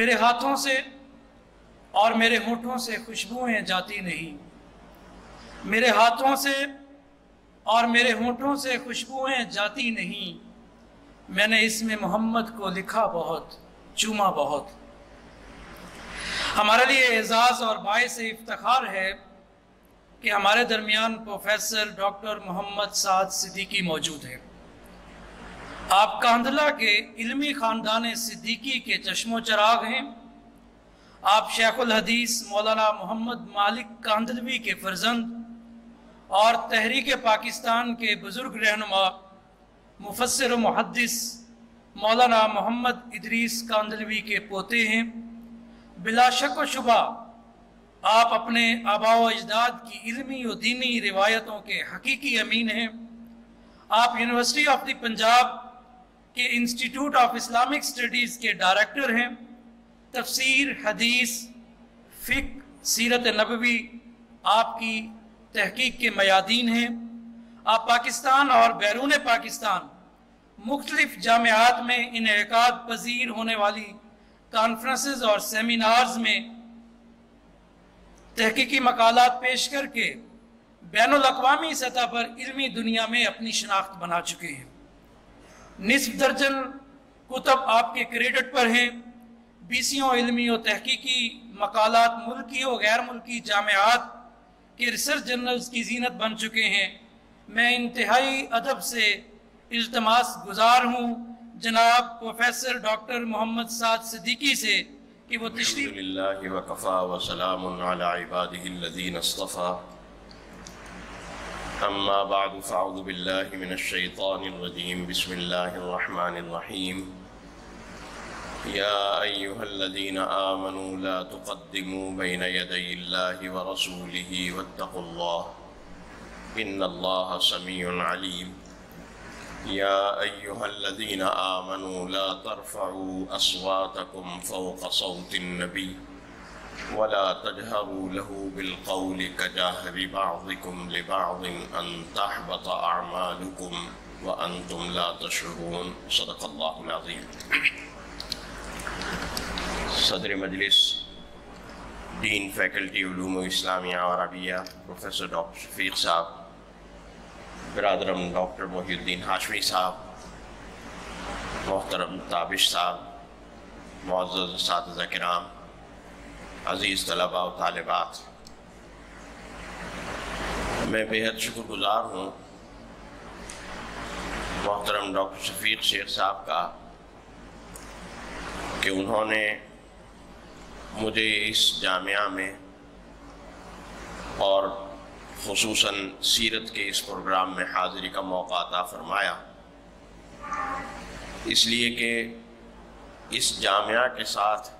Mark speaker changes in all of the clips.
Speaker 1: میرے ہاتھوں سے اور میرے ہونٹوں سے خوشبوئیں جاتی نہیں میرے ہاتھوں سے اور میرے ہونٹوں سے خوشبوئیں جاتی نہیں میں نے اس میں محمد کو لکھا بہت چوما بہت ہمارے لیے اعزاز اور باعث افتخار ہے کہ ہمارے درمیان پروفیسر ڈاکٹر محمد سعد صدیقی موجود ہیں آپ کاندھلا کے علمی خاندان صدیقی کے چشم و چراغ ہیں آپ شیخ الحدیث مولانا محمد مالک کاندھلوی کے فرزند اور تحریک پاکستان کے بزرگ رہنما مفسر و محدث مولانا محمد ادریس کاندلوی کے پوتے ہیں بلا شک و شبہ آپ اپنے آبا و اجداد کی علمی و دینی روایتوں کے حقیقی امین ہیں آپ university of the Punjab institute of Islamic studies کے ڈائریکٹر ہیں تفسیر حدیث فقہ سیرت نبوی آپ کی تحقیق کے میادین ہیں آپ پاکستان اور بیرون پاکستان مختلف جامعات میں انعقاد پذیر ہونے والی کانفرنسز اور سیمینارز میں تحقیقی مقالات پیش کر کے بین الاقوامی سطح پر علمی دنیا میں اپنی شناخت بنا چکے ہیں نصف درجن کتب آپ کے کریڈٹ پر ہیں بیسیوں علمی و تحقیقی مقالات ملکی و غیر ملکی جامعات کے ریسرچ جنرلز کی زینت بن چکے ہیں میں انتہائی ادب سے التماس گزار ہوں جناب پروفیسر ڈاکٹر محمد سعد صدیقی سے کہ وہ تشریف
Speaker 2: أما بعد فأعوذ بالله من الشيطان الرجيم بسم الله الرحمن الرحيم يا أيها الذين آمنوا لا تقدموا بين يدي الله ورسوله واتقوا الله إن الله سميع عليم يا أيها الذين آمنوا لا ترفعوا أصواتكم فوق صوت النبي ولا تجهروا له بالقول كجاهر بعضكم لبعض أن تحبط أعمالكم وأنتم لا تشعرون صدق الله العظيم صدر مجلس دين فیکلٹی علوم اسلامیہ اور بروفيسور دكتور شفيق صاحب برادرم دكتور محي الدين هاشمي صاحب محترم تابش صاحب معزز اساتذہ کرام عزیز طلبہ و طالبات میں بہت شکر گزار ہوں محترم ڈاکٹر شفیق شیر صاحب کا کہ انہوں نے مجھے اس جامعہ میں اور خصوصاً سیرت کے اس پروگرام میں حاضری کا موقع عطا فرمایا اس لیے کہ اس جامعہ کے ساتھ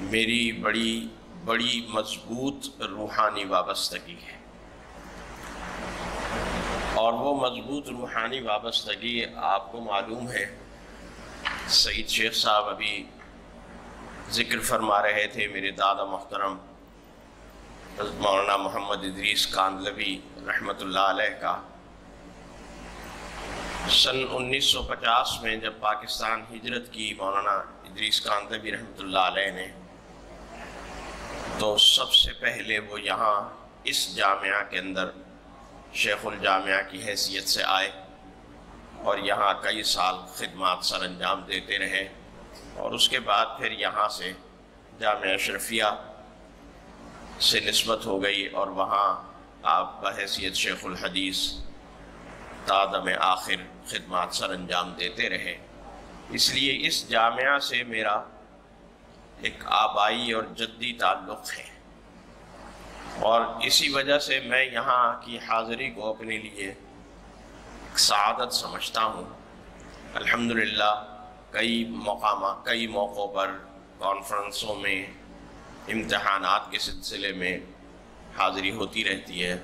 Speaker 2: میری بڑی بڑی مضبوط روحانی وابستگی ہے اور وہ مضبوط روحانی وابستگی آپ کو معلوم ہے سعید شیخ صاحب ابھی ذکر فرما رہے تھے میرے دادا محترم مولانا محمد ادریس کاندلوی لبی رحمۃ اللہ علیہ کا سن انیس سو پچاس میں جب پاکستان ہجرت کی مولانا ادریس کاندلوی رحمۃ اللہ علیہ نے تو سب سے پہلے وہ یہاں اس جامعہ کے اندر شیخ الجامعہ کی حیثیت سے آئے اور یہاں کئی سال خدمات سر انجام دیتے رہے اور اس کے بعد پھر یہاں سے جامعہ شرفیہ سے نسبت ہو گئی اور وہاں آپ کا حیثیت شیخ الحدیث تادم آخر خدمات سر انجام دیتے رہے اس لیے اس جامعہ سے میرا ایک آبائی اور جدی تعلق ہے اور اسی وجہ سے میں یہاں کی حاضری کو اپنے لیے ایک سعادت سمجھتا ہوں الحمدللہ کئی مقامات کئی موقعوں پر کانفرنسوں میں امتحانات کے سلسلے میں حاضری ہوتی رہتی ہے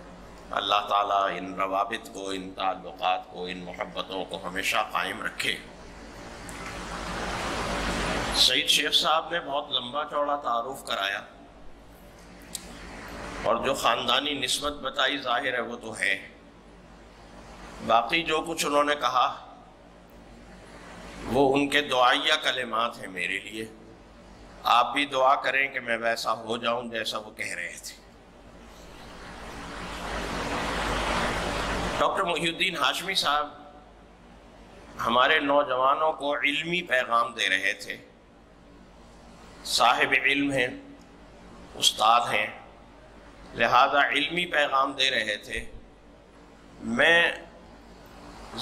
Speaker 2: اللہ تعالیٰ ان روابط کو ان تعلقات کو ان محبتوں کو ہمیشہ قائم رکھے سعید شیخ صاحب نے بہت لمبا چوڑا تعارف کرایا اور جو خاندانی نسبت بتائی ظاہر ہے وہ تو ہے باقی جو کچھ انہوں نے کہا وہ ان کے دعائیہ کلمات ہیں میرے لیے آپ بھی دعا کریں کہ میں ویسا ہو جاؤں جیسا وہ کہہ رہے تھے ڈاکٹر محی الدین ہاشمی صاحب ہمارے نوجوانوں کو علمی پیغام دے رہے تھے صاحب علم ہیں استاد ہیں لہذا علمی پیغام دے رہے تھے میں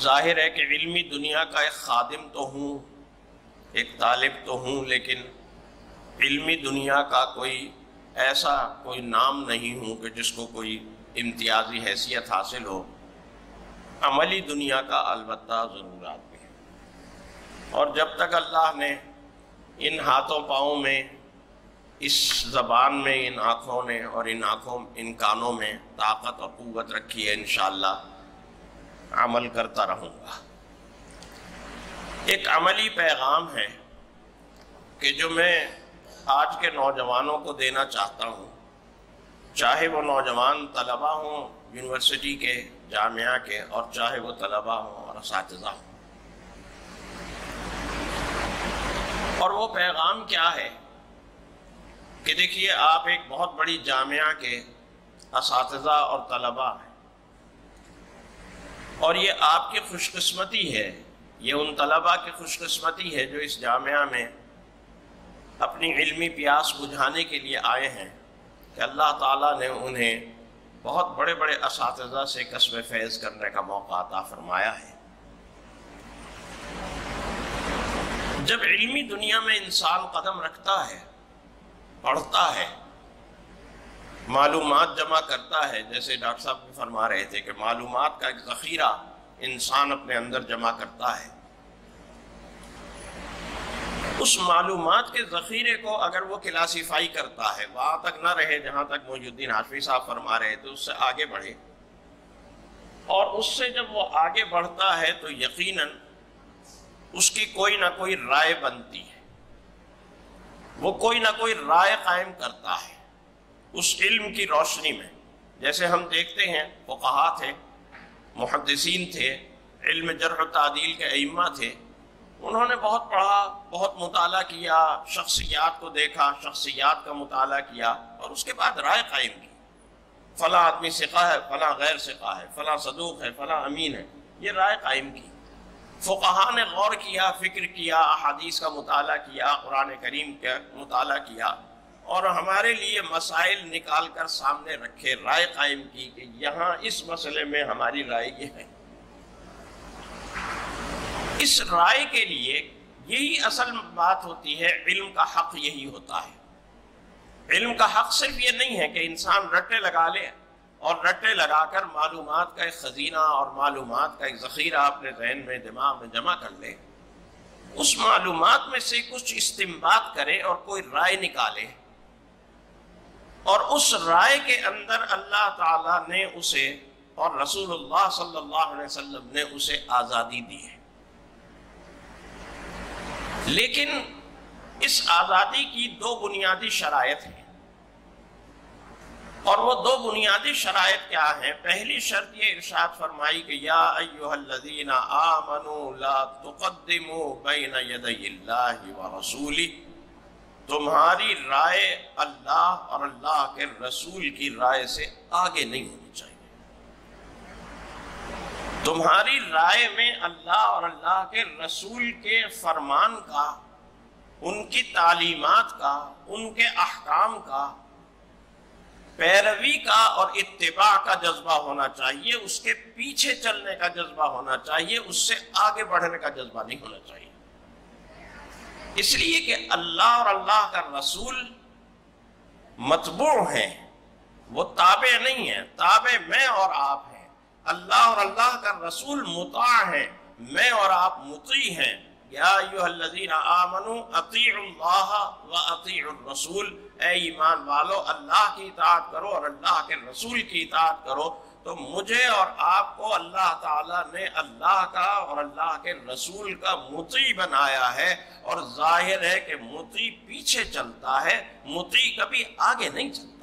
Speaker 2: ظاہر ہے کہ علمی دنیا کا ایک خادم تو ہوں ایک طالب تو ہوں لیکن علمی دنیا کا کوئی ایسا کوئی نام نہیں ہوں کہ جس کو کوئی امتیازی حیثیت حاصل ہو عملی دنیا کا البتہ ضرورات بھی اور جب تک اللہ نے ان ہاتھوں پاؤں میں اس زبان میں ان آنکھوں نے اور ان آنکھوں ان کانوں میں طاقت اور قوت رکھی ہے انشاءاللہ عمل کرتا رہوں گا ایک عملی پیغام ہے کہ جو میں آج کے نوجوانوں کو دینا چاہتا ہوں چاہے وہ نوجوان طلبہ ہوں یونیورسٹی کے جامعہ کے اور چاہے وہ طلباء ہوں اور اساتذہ ہوں اور وہ پیغام کیا ہے کہ دیکھیے آپ ایک بہت بڑی جامعہ کے اساتذہ اور طلباء ہیں اور یہ آپ کی خوش قسمتی ہے یہ ان طلباء کی خوش قسمتی ہے جو اس جامعہ میں اپنی علمی پیاس بجھانے کے لیے آئے ہیں کہ اللہ تعالیٰ نے انہیں بہت بڑے بڑے اساتذہ سے قصب فیض کرنے کا موقع عطا فرمایا ہے جب علمی دنیا میں انسان قدم رکھتا ہے پڑھتا ہے معلومات جمع کرتا ہے جیسے ڈاکٹر صاحب بھی فرما رہے تھے کہ معلومات کا ایک ذخیرہ انسان اپنے اندر جمع کرتا ہے اس معلومات کے ذخیرے کو اگر وہ کلاسیفائی کرتا ہے وہاں تک نہ رہے جہاں تک الدین حاشفی صاحب فرما رہے تھے اس سے آگے بڑھے اور اس سے جب وہ آگے بڑھتا ہے تو یقیناً اس کی کوئی نہ کوئی رائے بنتی ہے وہ کوئی نہ کوئی رائے قائم کرتا ہے اس علم کی روشنی میں جیسے ہم دیکھتے ہیں کہا تھے محدثین تھے علم جرح و تعدیل کے ائمہ تھے انہوں نے بہت پڑھا بہت مطالعہ کیا شخصیات کو دیکھا شخصیات کا مطالعہ کیا اور اس کے بعد رائے قائم کی فلاں آدمی سکھا ہے فلاں غیر سکھا ہے فلاں صدوق ہے فلاں امین ہے یہ رائے قائم کی فقہا نے غور کیا فکر کیا حدیث کا مطالعہ کیا قرآن کریم کا مطالعہ کیا اور ہمارے لیے مسائل نکال کر سامنے رکھے رائے قائم کی کہ یہاں اس مسئلے میں ہماری رائے یہ ہے اس رائے کے لیے یہی اصل بات ہوتی ہے علم کا حق یہی ہوتا ہے علم کا حق صرف یہ نہیں ہے کہ انسان رٹے لگا لے اور رٹے لگا کر معلومات کا ایک خزینہ اور معلومات کا ایک ذخیرہ اپنے ذہن میں دماغ میں جمع کر لے اس معلومات میں سے کچھ استمباد کرے اور کوئی رائے نکالے اور اس رائے کے اندر اللہ تعالی نے اسے اور رسول اللہ صلی اللہ علیہ وسلم نے اسے آزادی دی ہے لیکن اس آزادی کی دو بنیادی شرائط ہیں اور وہ دو بنیادی شرائط کیا ہیں پہلی شرط یہ ارشاد فرمائی کہ یا ایوہ الذین آمنوا لا تقدموا بین یدی اللہ ورسولی تمہاری رائے اللہ اور اللہ کے رسول کی رائے سے آگے نہیں ہونی چاہیے تمہاری رائے میں اللہ اور اللہ کے رسول کے فرمان کا ان کی تعلیمات کا ان کے احکام کا پیروی کا اور اتباع کا جذبہ ہونا چاہیے اس کے پیچھے چلنے کا جذبہ ہونا چاہیے اس سے آگے بڑھنے کا جذبہ نہیں ہونا چاہیے اس لیے کہ اللہ اور اللہ کا رسول مطبوع ہیں وہ تابع نہیں ہیں تابع میں اور آپ ہیں اللہ اور اللہ کا رسول مطاع ہیں میں اور آپ مطیع ہیں یا ایوہ الذین آمنوا اطیعوا اطیعوا اللہ و الرسول اے ایمان والو اللہ کی اطاعت کرو اور اللہ کے رسول کی اطاعت کرو تو مجھے اور آپ کو اللہ تعالیٰ نے اللہ کا اور اللہ کے رسول کا مطیع بنایا ہے اور ظاہر ہے کہ مطیع پیچھے چلتا ہے مطیع کبھی آگے نہیں چلتا